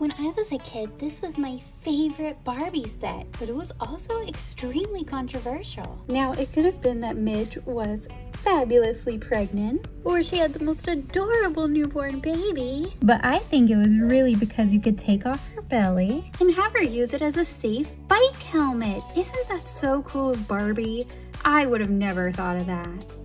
When I was a kid, this was my favorite Barbie set, but it was also extremely controversial. Now, it could have been that Midge was fabulously pregnant, or she had the most adorable newborn baby. But I think it was really because you could take off her belly and have her use it as a safe bike helmet. Isn't that so cool of Barbie? I would have never thought of that.